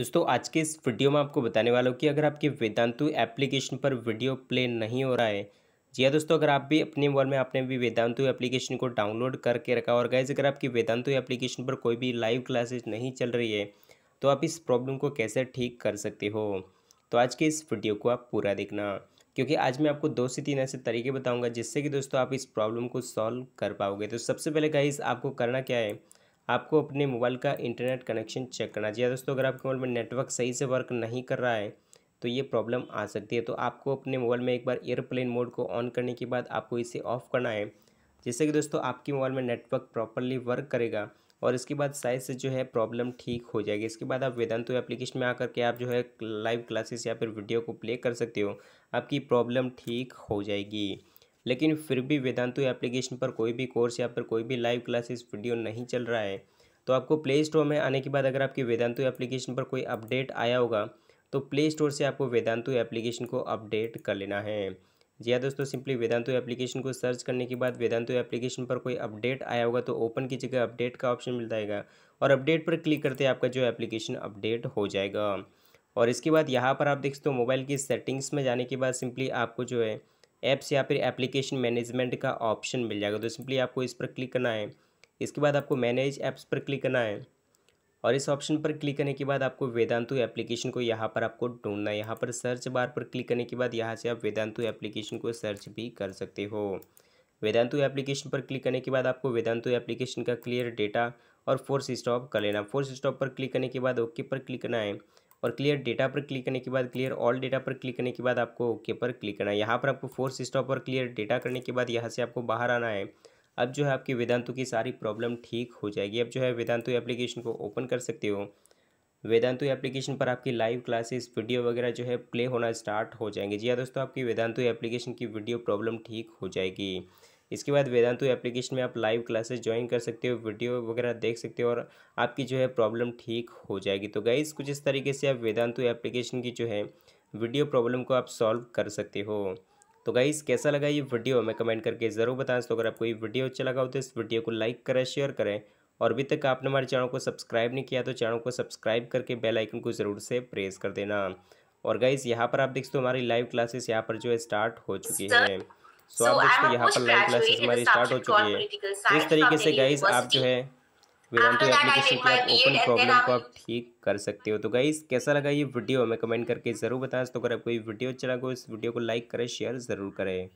दोस्तों, आज के इस वीडियो में आपको बताने वाला हूँ कि अगर आपके वेदांतु एप्लीकेशन पर वीडियो प्ले नहीं हो रहा है, जी हाँ दोस्तों, अगर आप भी अपने मोबाइल में आपने भी वेदांतु एप्लीकेशन को डाउनलोड करके रखा और गैस अगर आपकी वेदांतु एप्लीकेशन पर कोई भी लाइव क्लासेज नहीं चल रही है तो आप इस प्रॉब्लम को कैसे ठीक कर सकते हो? तो आज के इस वीडियो को आप पूरा देखना, क्योंकि आज मैं आपको दो से तीन ऐसे तरीके बताऊँगा जिससे कि दोस्तों आप इस प्रॉब्लम को सॉल्व कर पाओगे। तो सबसे पहले गाइज़ आपको करना क्या है? आपको अपने मोबाइल का इंटरनेट कनेक्शन चेक करना चाहिए। दोस्तों, अगर आपके मोबाइल में नेटवर्क सही से वर्क नहीं कर रहा है तो ये प्रॉब्लम आ सकती है। तो आपको अपने मोबाइल में एक बार एयरप्लेन मोड को ऑन करने के बाद आपको इसे ऑफ़ करना है। जिससे कि दोस्तों, आपके मोबाइल में नेटवर्क प्रॉपरली वर्क करेगा और इसके बाद साइज़ से जो है प्रॉब्लम ठीक हो जाएगी। इसके बाद आप वेदांतो एप्लीकेशन में आकर के आप जो है लाइव क्लासेस या फिर वीडियो को प्ले कर सकते हो। आपकी प्रॉब्लम ठीक हो जाएगी। लेकिन फिर भी वेदांतु एप्लीकेशन पर कोई भी कोर्स या फिर कोई भी लाइव क्लासेस, वीडियो नहीं चल रहा है। तो आपको प्ले स्टोर में आने के बाद अगर आपकी वेदांतु एप्लीकेशन पर कोई अपडेट आया होगा तो प्ले स्टोर से आपको वेदांतु एप्लीकेशन को अपडेट कर लेना है। जी हाँ दोस्तों, सिंपली वेदांतु एप्लीकेशन को सर्च करने के बाद वेदांतु एप्लीकेशन पर कोई अपडेट आया होगा तो ओपन की जगह अपडेट का ऑप्शन मिल जाएगा और अपडेट पर क्लिक करते आपका जो एप्लीकेशन अपडेट हो जाएगा। और इसके बाद यहाँ पर आप देख सकते हो, मोबाइल की सेटिंग्स में जाने के बाद सिंपली आपको जो है ऐप्स या फिर एप्लीकेशन मैनेजमेंट का ऑप्शन मिल जाएगा। तो सिंपली आपको इस पर क्लिक करना है। इसके बाद आपको मैनेज ऐप्स पर क्लिक करना है। और इस ऑप्शन पर क्लिक करने के बाद आपको वेदांतु एप्लीकेशन को यहाँ पर आपको ढूंढना है। यहाँ पर सर्च बार पर क्लिक करने के बाद यहाँ से आप वेदांतु एप्लीकेशन को सर्च भी कर सकते हो। वेदांतु एप्लीकेशन पर क्लिक करने के बाद आपको वेदांतु एप्लीकेशन का क्लियर डेटा और फोर्स स्टॉप कर लेना। फोर्स स्टॉप पर क्लिक करने के बाद ओके पर क्लिक करना है। और क्लियर डेटा पर क्लिक करने के बाद क्लियर ऑल डेटा पर क्लिक करने के बाद आपको ओके पर क्लिक करना है। यहाँ पर आपको फोर्स स्टॉप पर क्लियर डेटा करने के बाद यहाँ से आपको बाहर आना है। अब जो है आपकी वेदांतु की सारी प्रॉब्लम ठीक हो जाएगी। अब जो है वेदांतु एप्लीकेशन को ओपन कर सकते हो। वेदांतु एप्लीकेशन पर आपकी लाइव क्लासेस वीडियो वगैरह जो है प्ले होना स्टार्ट हो जाएँगे। जी हाँ दोस्तों, आपकी वेदांतु एप्लीकेशन की वीडियो प्रॉब्लम ठीक हो जाएगी। इसके बाद वेदांतु एप्लीकेशन में आप लाइव क्लासेस ज्वाइन कर सकते हो वीडियो वगैरह देख सकते हो और आपकी जो है प्रॉब्लम ठीक हो जाएगी। तो गाइज़ कुछ इस तरीके से आप वेदांतु एप्लीकेशन की जो है वीडियो प्रॉब्लम को आप सॉल्व कर सकते हो। तो गाइज़ कैसा लगा ये वीडियो हमें कमेंट करके ज़रूर बताएँ। तो अगर आपको ये वीडियो अच्छा लगा हो तो इस वीडियो को लाइक करें शेयर करें और अभी तक आपने हमारे चैनल को सब्सक्राइब नहीं किया तो चैनल को सब्सक्राइब करके बेल आइकन को ज़रूर से प्रेस कर देना। और गाइज़ यहाँ पर आप देख सकते हो हमारी लाइव क्लासेस यहाँ पर जो है स्टार्ट हो चुकी है। तो आप दोस्तों यहाँ पर लाइव क्लासेस हमारी स्टार्ट हो चुकी है। तो इस तरीके से गाइज़ आप जो है वेदांतो एप्लीकेशन के आप ओपन प्रॉब्लम को आप ठीक कर सकते हो। तो गाइज़ कैसा लगा ये वीडियो हमें कमेंट करके ज़रूर बताएँ। तो अगर आपको ये वीडियो अच्छा लगा इस वीडियो को लाइक करें शेयर ज़रूर करें।